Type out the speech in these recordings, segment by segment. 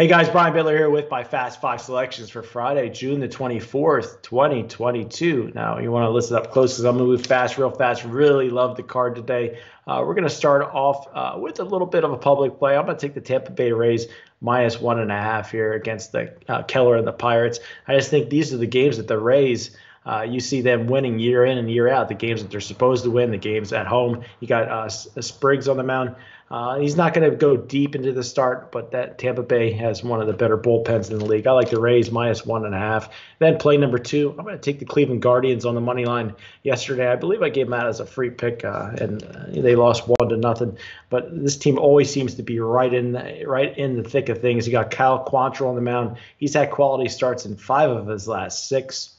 Hey guys, Brian Bitler here with my Fast Five selections for Friday, June the 24th, 2022. Now, you want to listen up close because I'm going to move fast, real fast. Really love the card today. Uh, we're going to start off uh, with a little bit of a public play. I'm going to take the Tampa Bay Rays minus one and a half here against the uh, Keller and the Pirates. I just think these are the games that the Rays. Uh, you see them winning year in and year out. The games that they're supposed to win, the games at home. You got uh, Springs on the mound. Uh, he's not going to go deep into the start, but that Tampa Bay has one of the better bullpens in the league. I like the Rays minus one and a half. Then play number two, I'm going to take the Cleveland Guardians on the money line yesterday. I believe I gave them out as a free pick, uh, and uh, they lost one to nothing. But this team always seems to be right in the, right in the thick of things. You got Cal Quantrill on the mound. He's had quality starts in five of his last six.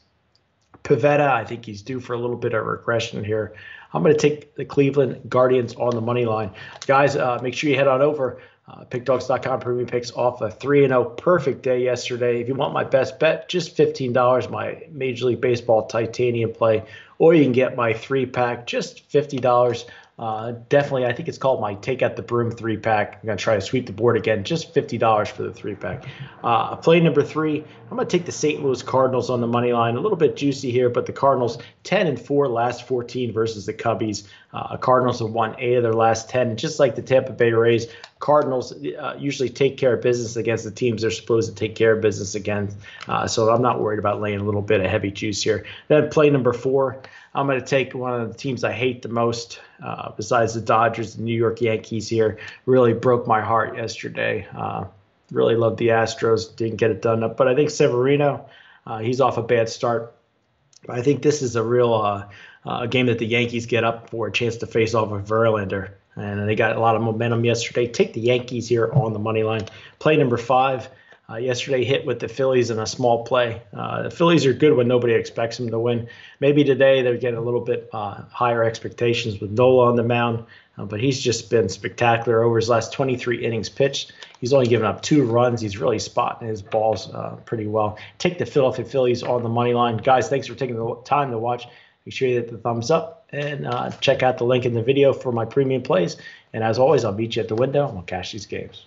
Pivetta, I think he's due for a little bit of regression here. I'm going to take the Cleveland Guardians on the money line. Guys, uh, make sure you head on over. Uh, PickDawgz.com premium picks off a 3 0 perfect day yesterday. If you want my best bet, just $15, my Major League Baseball titanium play, or you can get my three pack, just $50. Uh, definitely, I think it's called my Take Out the Broom three pack. I'm going to try to sweep the board again, just $50 for the three pack. Uh, play number three, I'm going to take the St. Louis Cardinals on the money line. A little bit juicy here, but the Cardinals 10 and 4 last 14 versus the Cubbies. Uh, Cardinals have won eight of their last 10. Just like the Tampa Bay Rays, Cardinals uh, usually take care of business against the teams they're supposed to take care of business against. Uh, so I'm not worried about laying a little bit of heavy juice here. Then play number four, I'm going to take one of the teams I hate the most, uh, besides the Dodgers, the New York Yankees here. Really broke my heart yesterday. Uh, really loved the Astros, didn't get it done. But I think Severino, uh, he's off a bad start. I think this is a real uh, uh, game that the Yankees get up for a chance to face off with Verlander. And they got a lot of momentum yesterday. Take the Yankees here on the money line. Play number five. Uh, yesterday hit with the Phillies in a small play. Uh, the Phillies are good when nobody expects them to win. Maybe today they're getting a little bit uh, higher expectations with Nola on the mound, uh, but he's just been spectacular over his last 23 innings pitched. He's only given up two runs. He's really spotting his balls uh, pretty well. Take the Philadelphia Phillies on the money line. Guys, thanks for taking the time to watch. Make sure you hit the thumbs up and uh, check out the link in the video for my premium plays. And as always, I'll meet you at the window we'll cash these games.